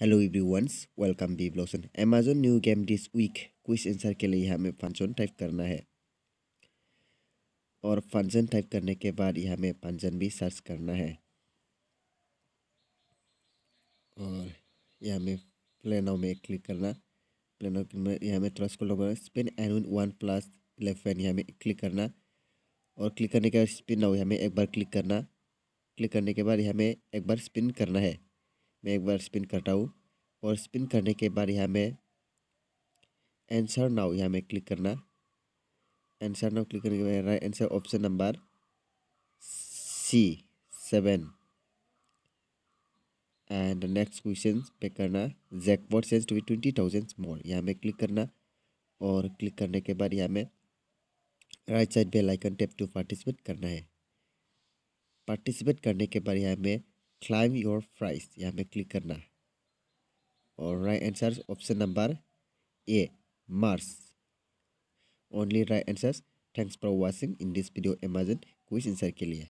Hello everyone's welcome be blossom Amazon new game this week quiz answer के लिए हमें function type करना है। और फ़ंक्शन टाइप करने के बाद यहाँ में फ़ंक्शन भी सर्च करना है। और यहाँ में प्लेनो में क्लिक करना। प्लेनो में यहाँ में थोड़ा करना spin and one plus eleven यहाँ में क्लिक करना। और क्लिक करने के बाद स्पिन नाउ यहाँ में एक बार क्लिक करना। क्लिक करने के बाद यहाँ में एक बार स्पिन करना है। मैं एक बार स्पिन करता हूँ और स्पिन करने के बाद यहाँ में आंसर नाउ यहाँ में क्लिक करना। आंसर नाउ क्लिक करने के बाद right answer option number C seven and next question पे करना। Jackpot sense two twenty thousand more यहाँ में क्लिक करना और क्लिक करने के बाद यहाँ में right side bell icon tap to participate करना है। पार्टिसिपेट करने के बाद यहाँ में क्लाइम योर प्राइस यहाँ पे क्लिक करना है। और right answer option number A marks only right answer thanks for watching in this video Amazon quiz answer के लिए।